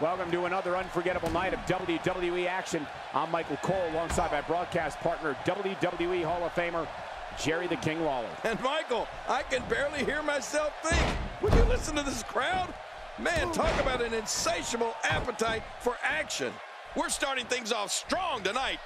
Welcome to another unforgettable night of WWE action. I'm Michael Cole alongside my broadcast partner, WWE Hall of Famer, Jerry the King Lawler. And Michael, I can barely hear myself think. Would you listen to this crowd? Man, talk about an insatiable appetite for action. We're starting things off strong tonight.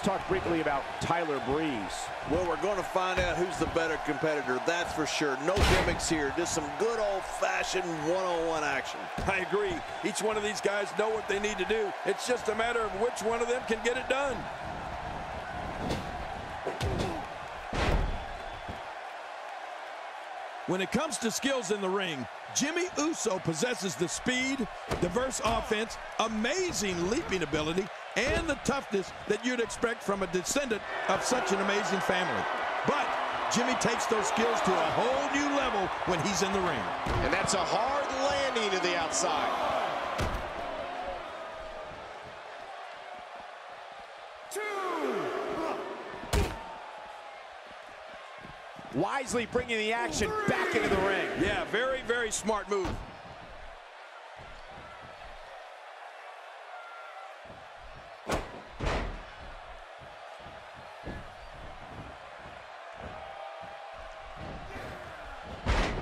Let's talk briefly about Tyler Breeze. Well, we're going to find out who's the better competitor, that's for sure. No gimmicks here, just some good old-fashioned one-on-one action. I agree. Each one of these guys know what they need to do. It's just a matter of which one of them can get it done. When it comes to skills in the ring, Jimmy Uso possesses the speed, diverse offense, amazing leaping ability, and the toughness that you'd expect from a descendant of such an amazing family. But Jimmy takes those skills to a whole new level when he's in the ring. And that's a hard landing to the outside. Wisely bringing the action back into the ring. Yeah, very, very smart move.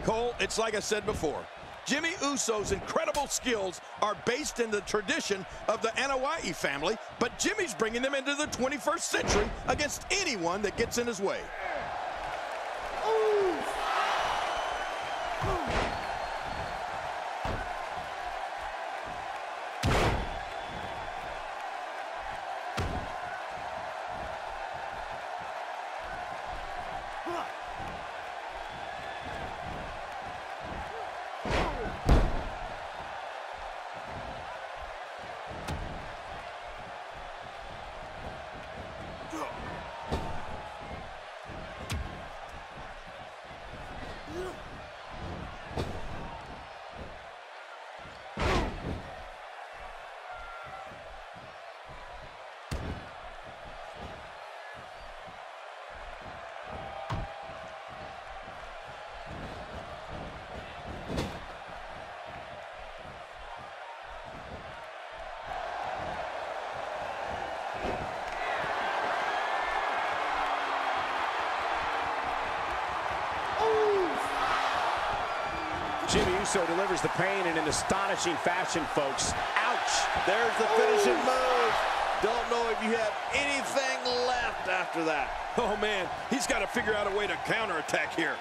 Cole, it's like I said before. Jimmy Uso's incredible skills are based in the tradition of the Anoa'i family, but Jimmy's bringing them into the 21st century against anyone that gets in his way. Uso delivers the pain in an astonishing fashion, folks. Ouch! There's the finishing move. Don't know if you have anything left after that. Oh, man, he's got to figure out a way to counterattack here.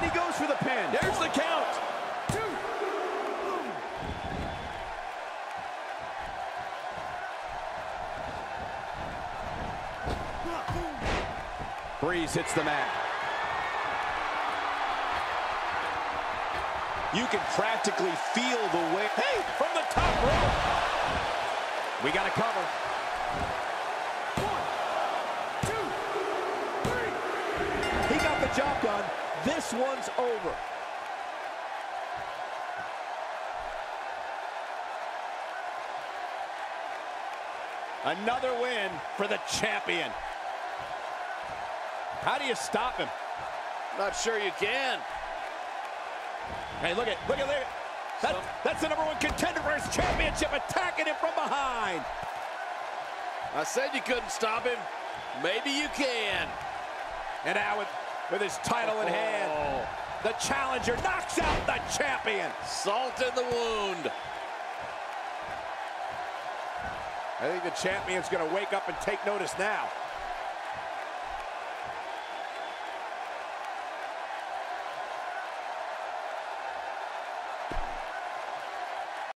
And he goes for the pin. There's the count. Breeze hits the mat. You can practically feel the weight. Hey, from the top rope. We got to cover. One, two, three. He got the job done. This one's over. Another win for the champion. How do you stop him? Not sure you can. Hey, look at, look at, at. That, that's the number one contender for his championship, attacking him from behind. I said you couldn't stop him. Maybe you can. And now with, with his title in hand, Oh, the challenger knocks out the champion. salt in the wound. I think the champion's going to wake up and take notice now.